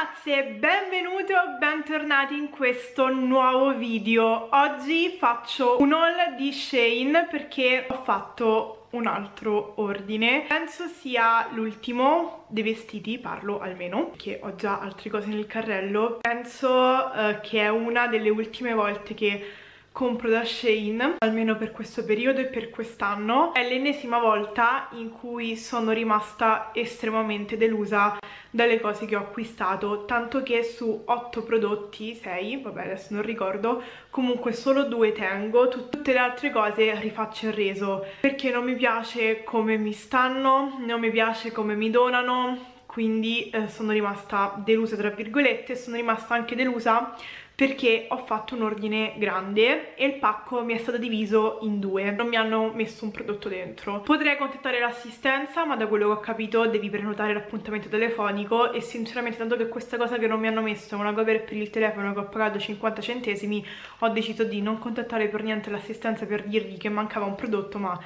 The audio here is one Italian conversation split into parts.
ragazze, benvenute o bentornati in questo nuovo video. Oggi faccio un haul di Shane perché ho fatto un altro ordine. Penso sia l'ultimo dei vestiti, parlo almeno Perché ho già altre cose nel carrello. Penso uh, che è una delle ultime volte che compro da Shein, almeno per questo periodo e per quest'anno. È l'ennesima volta in cui sono rimasta estremamente delusa dalle cose che ho acquistato, tanto che su 8 prodotti, 6, vabbè adesso non ricordo, comunque solo due tengo, tutte le altre cose rifaccio il reso, perché non mi piace come mi stanno, non mi piace come mi donano, quindi eh, sono rimasta delusa tra virgolette, sono rimasta anche delusa perché ho fatto un ordine grande e il pacco mi è stato diviso in due, non mi hanno messo un prodotto dentro. Potrei contattare l'assistenza, ma da quello che ho capito devi prenotare l'appuntamento telefonico e sinceramente tanto che questa cosa che non mi hanno messo è una cover per il telefono che ho pagato 50 centesimi, ho deciso di non contattare per niente l'assistenza per dirgli che mancava un prodotto, ma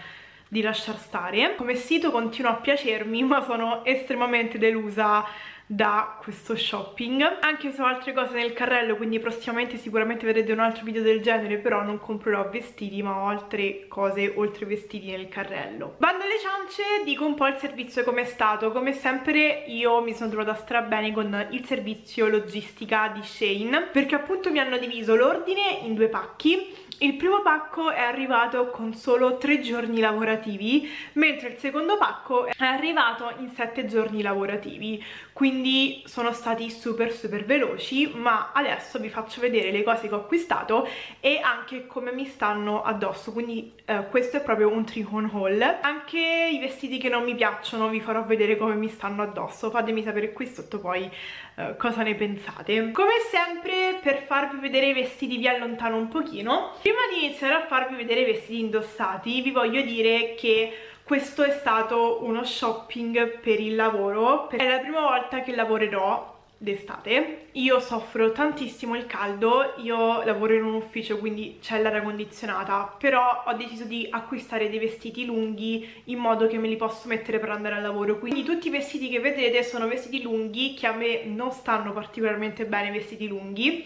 di lasciar stare. Come sito continua a piacermi, ma sono estremamente delusa da questo shopping. Anche se ho altre cose nel carrello quindi prossimamente sicuramente vedrete un altro video del genere però non comprerò vestiti ma ho altre cose oltre vestiti nel carrello. Bando alle ciance dico un po' il servizio come è stato. Come sempre io mi sono trovata stra bene con il servizio logistica di Shane perché appunto mi hanno diviso l'ordine in due pacchi il primo pacco è arrivato con solo tre giorni lavorativi, mentre il secondo pacco è arrivato in sette giorni lavorativi, quindi sono stati super super veloci, ma adesso vi faccio vedere le cose che ho acquistato e anche come mi stanno addosso, quindi eh, questo è proprio un tricon haul. Anche i vestiti che non mi piacciono vi farò vedere come mi stanno addosso, fatemi sapere qui sotto poi eh, cosa ne pensate. Come sempre per farvi vedere i vestiti vi allontano un pochino, Prima di iniziare a farvi vedere i vestiti indossati vi voglio dire che questo è stato uno shopping per il lavoro, è la prima volta che lavorerò d'estate. Io soffro tantissimo il caldo io lavoro in un ufficio quindi c'è l'aria condizionata però ho deciso di acquistare dei vestiti lunghi in modo che me li posso mettere per andare al lavoro. Quindi tutti i vestiti che vedete sono vestiti lunghi che a me non stanno particolarmente bene vestiti lunghi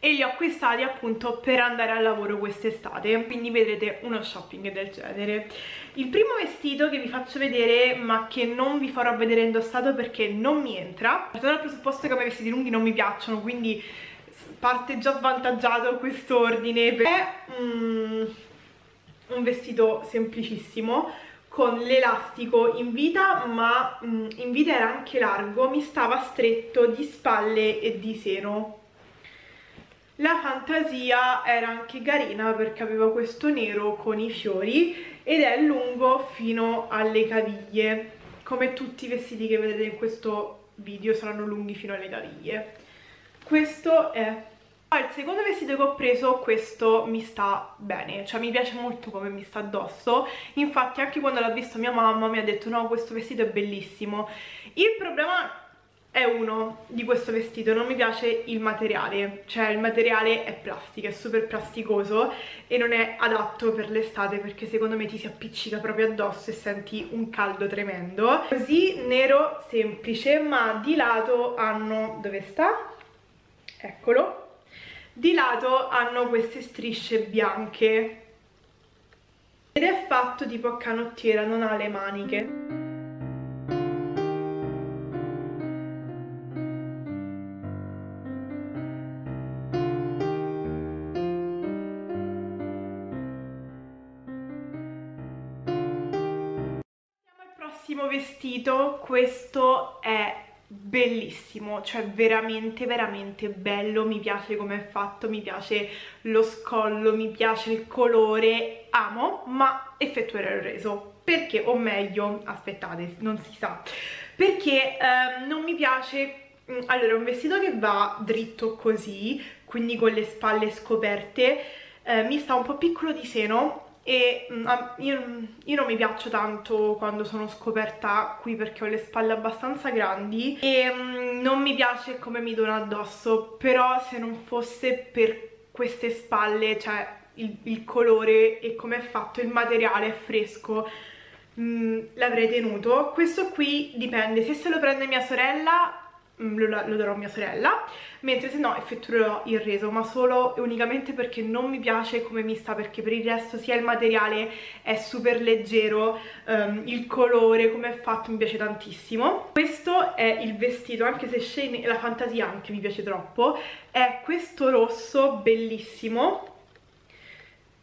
e li ho acquistati appunto per andare al lavoro quest'estate. Quindi vedrete uno shopping del genere. Il primo vestito che vi faccio vedere ma che non vi farò vedere indossato perché non mi entra partendo dal presupposto che a me i vestiti lunghi non mi piacciono quindi parte già svantaggiato quest'ordine è mm, un vestito semplicissimo con l'elastico in vita ma mm, in vita era anche largo mi stava stretto di spalle e di seno la fantasia era anche carina perché aveva questo nero con i fiori ed è lungo fino alle caviglie. Come tutti i vestiti che vedete in questo video saranno lunghi fino alle caviglie. Questo è. Poi il secondo vestito che ho preso, questo mi sta bene, cioè mi piace molto come mi sta addosso, infatti anche quando l'ha visto mia mamma mi ha detto no questo vestito è bellissimo. Il problema è uno di questo vestito, non mi piace il materiale, cioè il materiale è plastica, è super plasticoso e non è adatto per l'estate perché secondo me ti si appiccica proprio addosso e senti un caldo tremendo. Così nero semplice, ma di lato hanno... dove sta? Eccolo. Di lato hanno queste strisce bianche ed è fatto tipo a canottiera, non ha le maniche. Vestito, questo è bellissimo, cioè veramente veramente bello, mi piace come è fatto, mi piace lo scollo, mi piace il colore, amo, ma effettuerò il reso, perché, o meglio, aspettate, non si sa, perché eh, non mi piace, mm, allora un vestito che va dritto così, quindi con le spalle scoperte, eh, mi sta un po' piccolo di seno, e mm, io, io, non mi piaccio tanto quando sono scoperta qui perché ho le spalle abbastanza grandi e um, non mi piace come mi dona addosso però se non fosse per queste spalle cioè il, il colore e come è fatto il materiale è fresco mm, l'avrei tenuto. Questo qui dipende se se lo prende mia sorella Mm, lo, lo, darò a mia sorella mentre se no effettuerò il reso ma solo e unicamente perché non mi piace come mi sta perché per il resto sia il materiale è super leggero um, il colore come è fatto mi piace tantissimo. Questo è il vestito anche se Shane e la fantasia anche mi piace troppo è questo rosso bellissimo.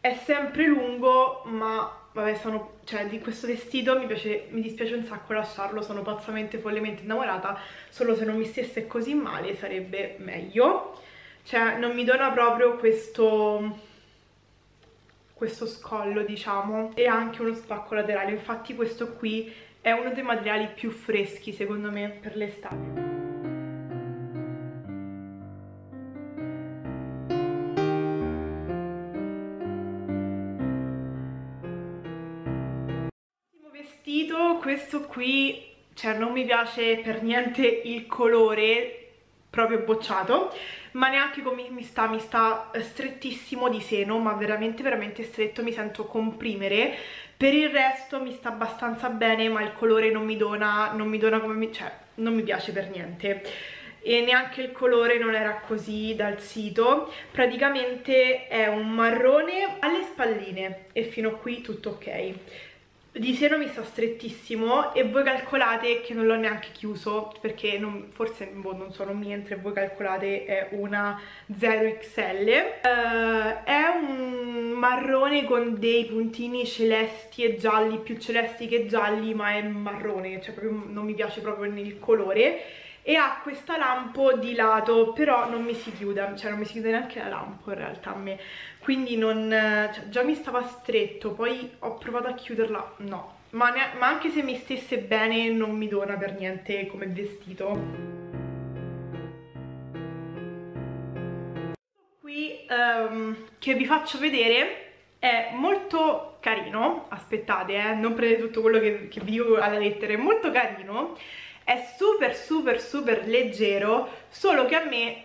È sempre lungo ma vabbè sono, cioè di questo vestito mi, piace, mi dispiace un sacco lasciarlo, sono pazzamente, follemente innamorata, solo se non mi stesse così male sarebbe meglio, cioè non mi dona proprio questo, questo scollo diciamo, e anche uno spacco laterale, infatti questo qui è uno dei materiali più freschi secondo me per l'estate. Questo qui, cioè non mi piace per niente il colore proprio bocciato ma neanche come mi sta, mi sta strettissimo di seno ma veramente veramente stretto, mi sento comprimere. Per il resto mi sta abbastanza bene ma il colore non mi dona, non mi dona come mi, cioè non mi piace per niente. E neanche il colore non era così dal sito. Praticamente è un marrone alle spalline e fino a qui tutto ok di seno mi sta strettissimo e voi calcolate che non l'ho neanche chiuso perché non, forse boh, non so, non mi entra e voi calcolate è una 0XL uh, eh, è un marrone con dei puntini celesti e gialli più celesti che gialli ma è marrone cioè proprio non mi piace proprio nel colore e ha questa lampo di lato però non mi si chiude cioè non mi si chiude neanche la lampo in realtà a me. Quindi non cioè, già mi stava stretto poi ho provato a chiuderla no. Ma, ma anche se mi stesse bene non mi dona per niente come vestito. Qui um, che vi faccio vedere è molto carino aspettate eh, non prendete tutto quello che, che vi dico alla lettera è molto carino è super super super leggero solo che a me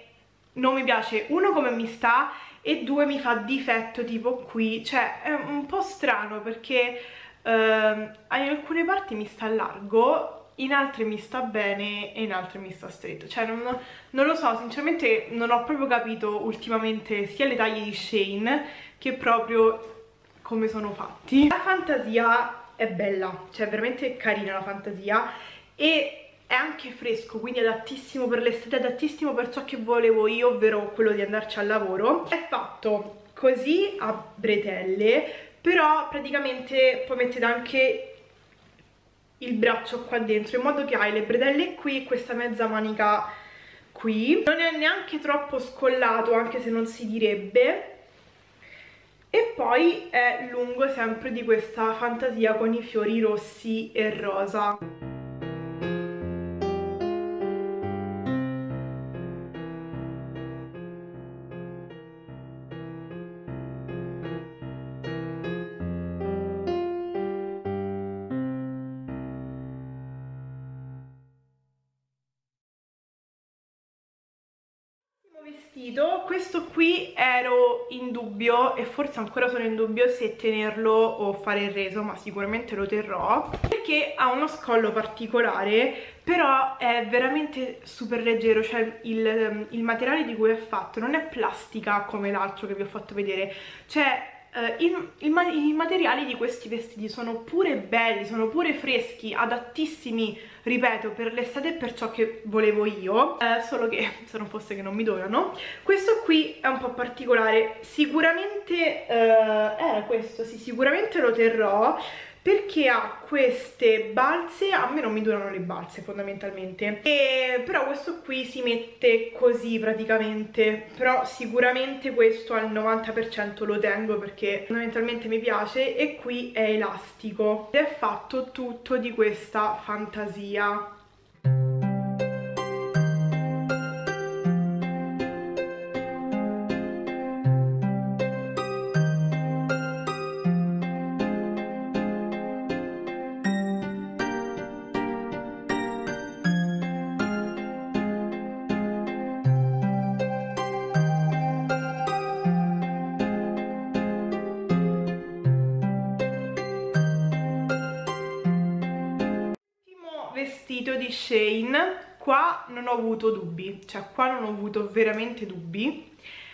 non mi piace. Uno come mi sta e due mi fa difetto tipo qui. Cioè è un po' strano perché eh, in alcune parti mi sta largo in altre mi sta bene e in altre mi sta stretto. Cioè non, non lo so sinceramente non ho proprio capito ultimamente sia le taglie di Shane che proprio come sono fatti. La fantasia è bella cioè veramente carina la fantasia. E è anche fresco quindi adattissimo per l'estate adattissimo per ciò che volevo io ovvero quello di andarci al lavoro. È fatto così a bretelle però praticamente poi mettete anche il braccio qua dentro in modo che hai le bretelle qui e questa mezza manica qui. Non è neanche troppo scollato anche se non si direbbe. E poi è lungo sempre di questa fantasia con i fiori rossi e rosa vestito. Questo qui ero in dubbio e forse ancora sono in dubbio se tenerlo o fare il reso ma sicuramente lo terrò perché ha uno scollo particolare però è veramente super leggero cioè il, il materiale di cui è fatto non è plastica come l'altro che vi ho fatto vedere cioè Uh, il, il, i materiali di questi vestiti sono pure belli, sono pure freschi, adattissimi, ripeto, per l'estate e per ciò che volevo io, uh, solo che se non fosse che non mi donano. Questo qui è un po' particolare, sicuramente, uh, era questo, sì, sicuramente lo terrò, perché ha queste balze, a me non mi durano le balze fondamentalmente, e, però questo qui si mette così praticamente, però sicuramente questo al 90% lo tengo perché fondamentalmente mi piace e qui è elastico. Ed è fatto tutto di questa fantasia vestito di Shane qua non ho avuto dubbi, cioè qua non ho avuto veramente dubbi.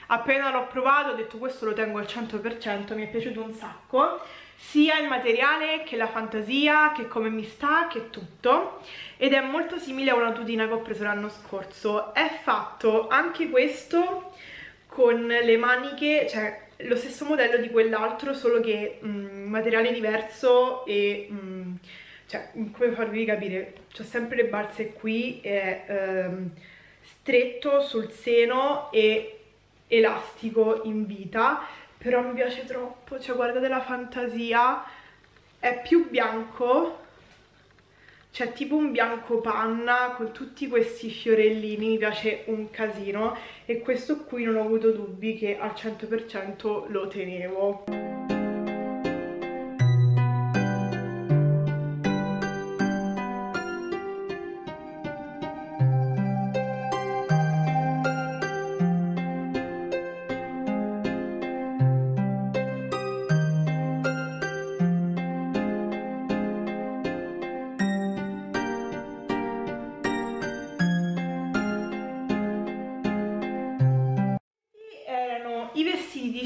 Appena l'ho provato ho detto questo lo tengo al 100%, mi è piaciuto un sacco, sia il materiale che la fantasia, che come mi sta, che tutto. Ed è molto simile a una tutina che ho preso l'anno scorso. È fatto anche questo con le maniche, cioè lo stesso modello di quell'altro, solo che mh, materiale diverso e... Mh, cioè, come farvi capire, ho sempre le balze qui, è ehm, stretto sul seno e elastico in vita, però mi piace troppo, cioè guardate la fantasia, è più bianco, c'è tipo un bianco panna con tutti questi fiorellini, mi piace un casino e questo qui non ho avuto dubbi che al 100% lo tenevo.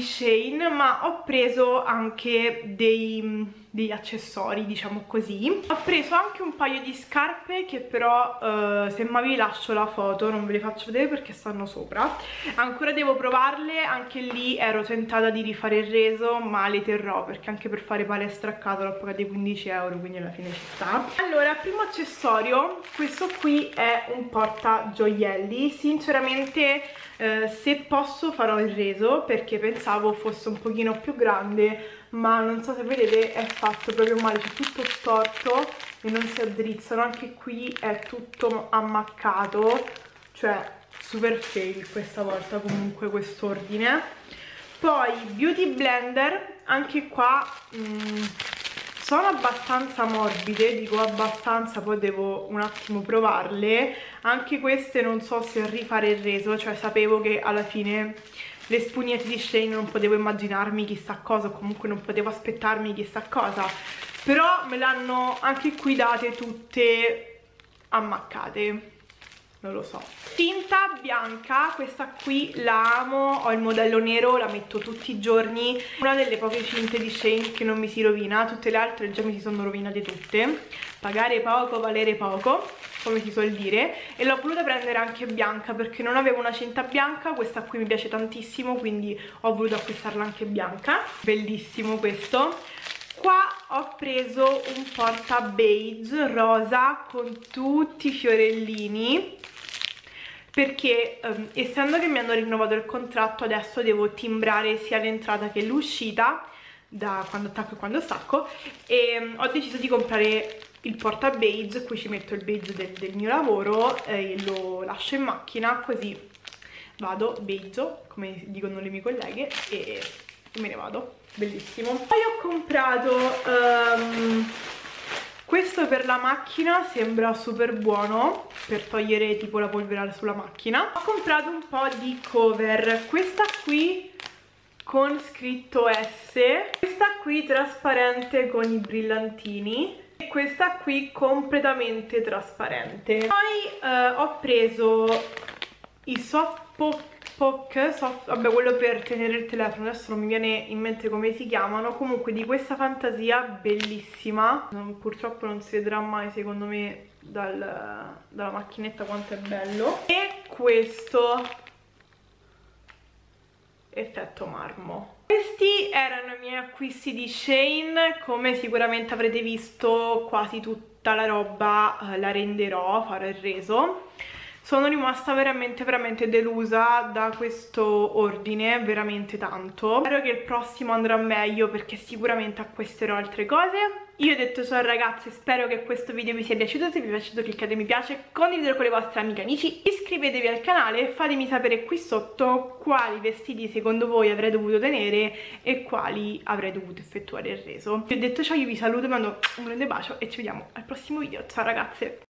Shane ma ho preso anche dei, degli accessori diciamo così. Ho preso anche un paio di scarpe che però uh, se mai vi lascio la foto non ve le faccio vedere perché stanno sopra. Ancora devo provarle anche lì ero tentata di rifare il reso ma le terrò perché anche per fare palestra a casa l'ho pagata 15 euro quindi alla fine ci sta. Allora primo accessorio questo qui è un porta gioielli. Sinceramente eh, se posso farò il reso perché pensavo fosse un pochino più grande ma non so se vedete è fatto proprio male, c'è tutto storto e non si addrizzano, anche qui è tutto ammaccato, cioè super fail questa volta comunque quest'ordine. Poi Beauty Blender, anche qua mh, mm, sono abbastanza morbide, dico abbastanza, poi devo un attimo provarle. Anche queste non so se rifare il reso, cioè sapevo che alla fine le spugnette di Shane non potevo immaginarmi chissà cosa, comunque non potevo aspettarmi chissà cosa, però me l'hanno anche qui date tutte ammaccate non lo so. Tinta bianca questa qui la amo ho il modello nero la metto tutti i giorni. Una delle poche cinte di Shane che non mi si rovina tutte le altre già mi si sono rovinate tutte. Pagare poco valere poco come si suol dire. E l'ho voluta prendere anche bianca perché non avevo una cinta bianca questa qui mi piace tantissimo quindi ho voluto acquistarla anche bianca. Bellissimo questo qua ho preso un porta beige rosa con tutti i fiorellini perché um, essendo che mi hanno rinnovato il contratto adesso devo timbrare sia l'entrata che l'uscita da quando attacco e quando stacco e um, ho deciso di comprare il porta beige, qui ci metto il beige del, del mio lavoro e lo lascio in macchina così vado beige, come dicono le mie colleghe e me ne vado, bellissimo poi ho comprato um, questo per la macchina sembra super buono per togliere tipo la polvere sulla macchina. Ho comprato un po' di cover. Questa qui con scritto S, questa qui trasparente con i brillantini e questa qui completamente trasparente. Poi eh, ho preso i soft poke Pock, soft, vabbè quello per tenere il telefono, adesso non mi viene in mente come si chiamano, comunque di questa fantasia bellissima, non, purtroppo non si vedrà mai secondo me dal, dalla macchinetta quanto è bello, e questo effetto marmo. Questi erano i miei acquisti di Shane, come sicuramente avrete visto quasi tutta la roba eh, la renderò, farò il reso sono rimasta veramente veramente delusa da questo ordine, veramente tanto. Spero che il prossimo andrà meglio perché sicuramente acquisterò altre cose. Io ho detto ciao ragazzi, spero che questo video vi sia piaciuto, se vi è piaciuto cliccate mi piace, condividetelo con le vostre amiche e amici, iscrivetevi al canale e fatemi sapere qui sotto quali vestiti secondo voi avrei dovuto tenere e quali avrei dovuto effettuare il reso. Vi ho detto ciao, io vi saluto, mando un grande bacio e ci vediamo al prossimo video. Ciao ragazze!